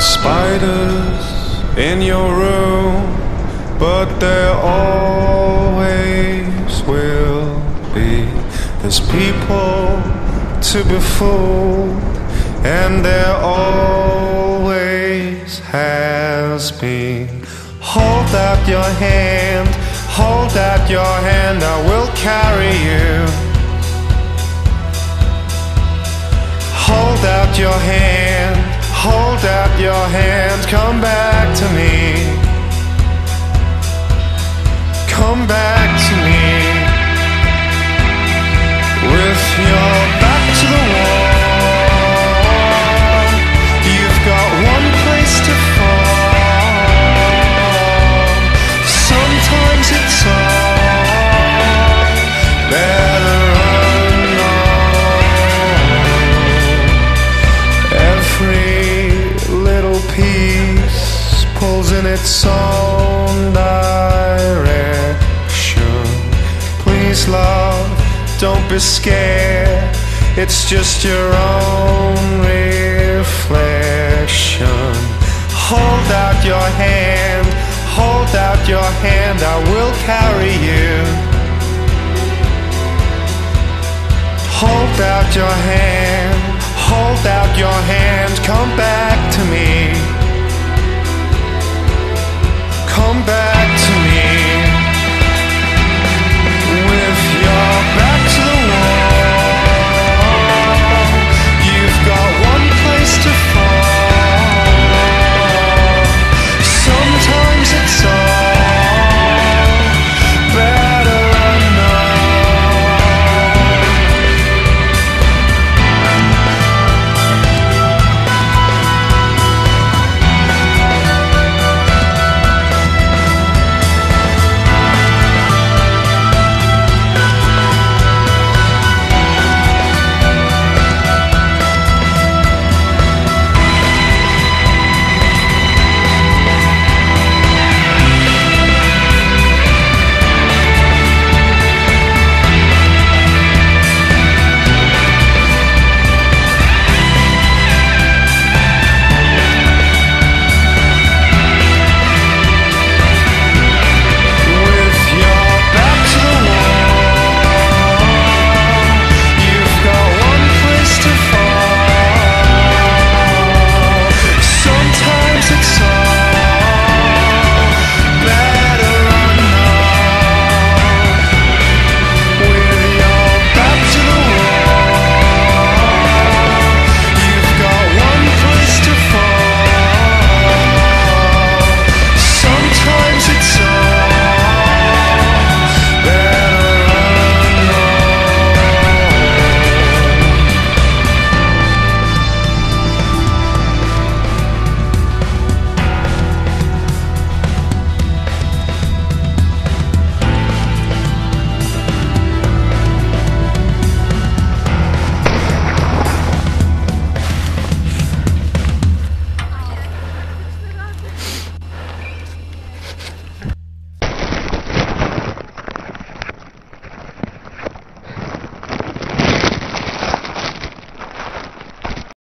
spiders in your room, but there always will be. There's people to be fooled, and there always has been. Hold out your hand, hold out your hand, I will carry you. Hold out your hand, hold out your hand, come back to me. Come back in its own direction. Please, love, don't be scared. It's just your own reflection. Hold out your hand, hold out your hand, I will carry you. Hold out your hand, hold out your hand, come back to me.